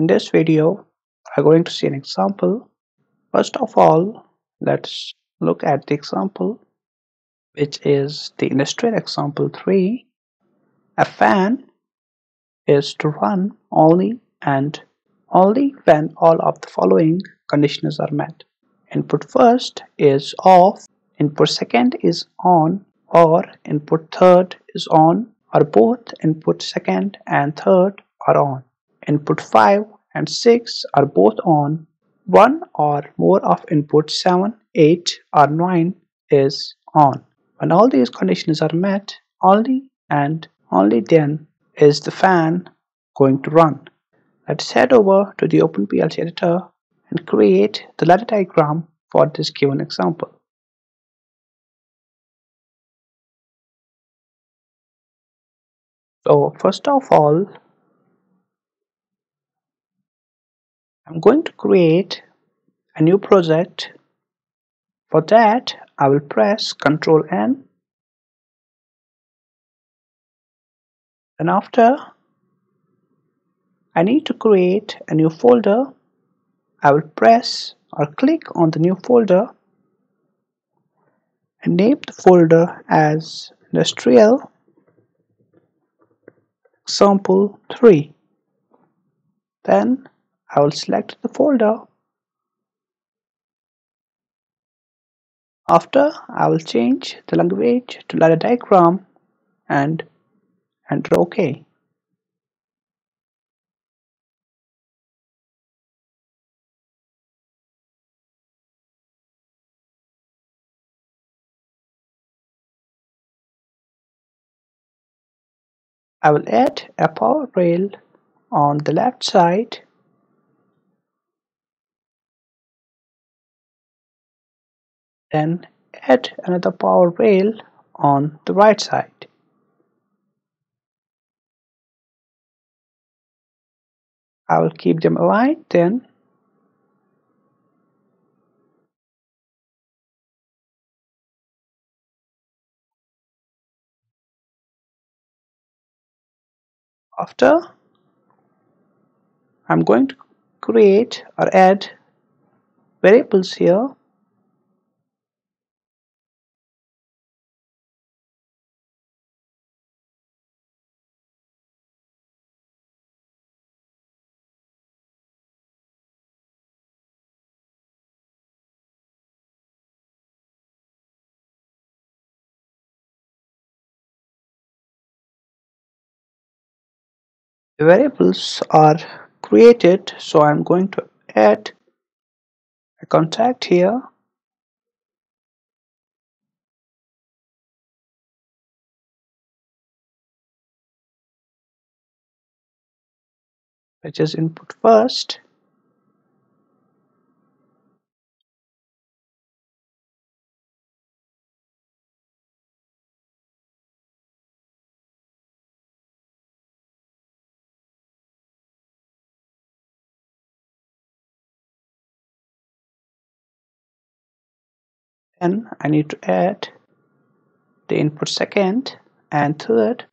In this video, we're going to see an example. First of all, let's look at the example, which is the industrial example 3. A fan is to run only and only when all of the following conditions are met. Input first is off, input second is on, or input third is on, or both input second and third are on. Input 5 and 6 are both on. One or more of input 7, 8 or 9 is on. When all these conditions are met, only and only then is the fan going to run. Let's head over to the OpenPLC editor and create the ladder diagram for this given example. So first of all, I'm going to create a new project. For that, I will press Ctrl N. And after, I need to create a new folder. I will press or click on the new folder and name the folder as industrial example 3 then I will select the folder. After I will change the language to ladder diagram and enter OK. I will add a power rail on the left side then add another power rail on the right side. I will keep them aligned then after I'm going to create or add variables here variables are created so I'm going to add a contact here. Which is input first then I need to add the input second and third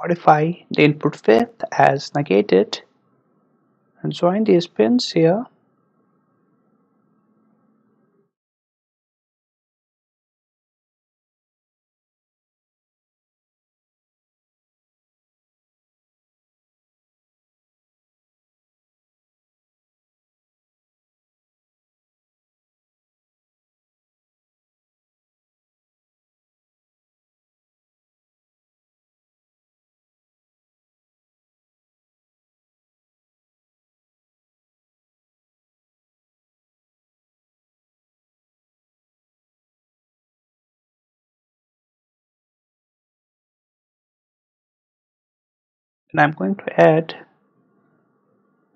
modify the input width as negated. And join these pins here and I'm going to add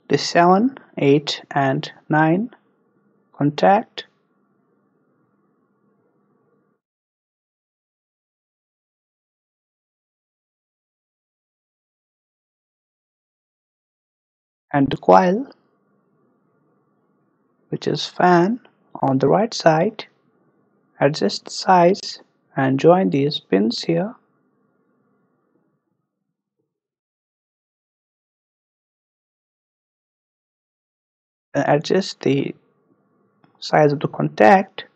the 7 8 and 9 contact. And the coil which is fan on the right side. Adjust size and join these pins here adjust the size of the contact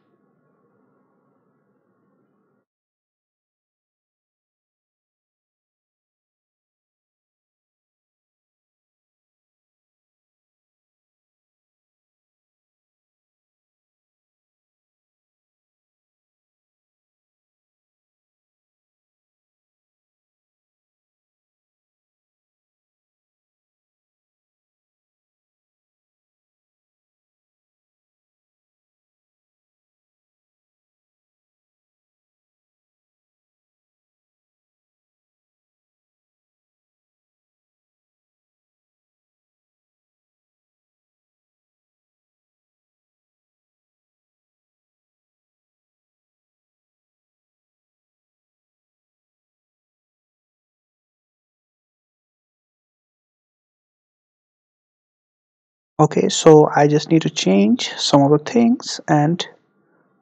okay so I just need to change some of the things and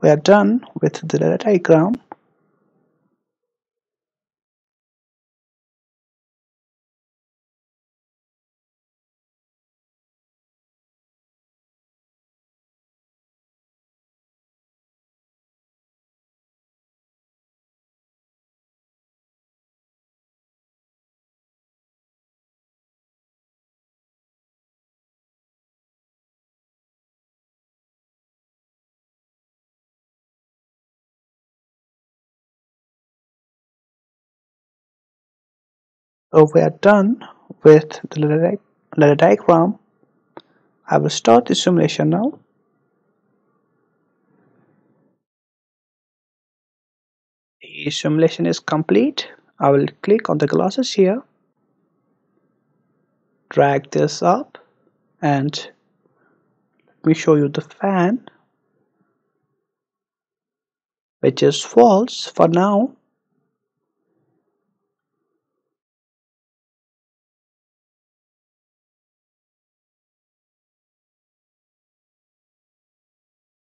we are done with the diagram So we are done with the ladder diagram. I will start the simulation now. The simulation is complete. I will click on the glasses here, drag this up and let me show you the fan which is false for now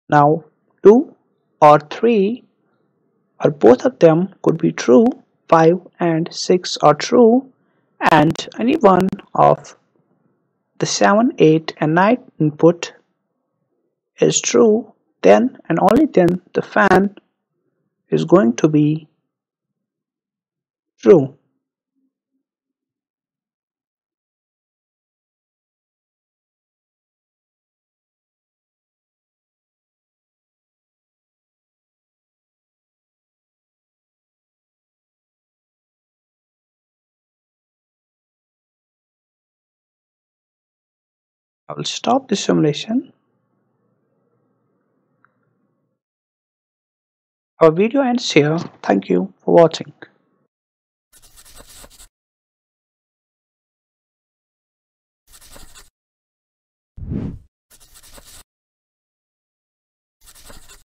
Now 2 or 3 or both of them could be true 5 and 6 are true and any one of the 7 8 and 9 input is true then and only then the fan is going to be true I will stop the simulation. Our video ends here. Thank you for watching.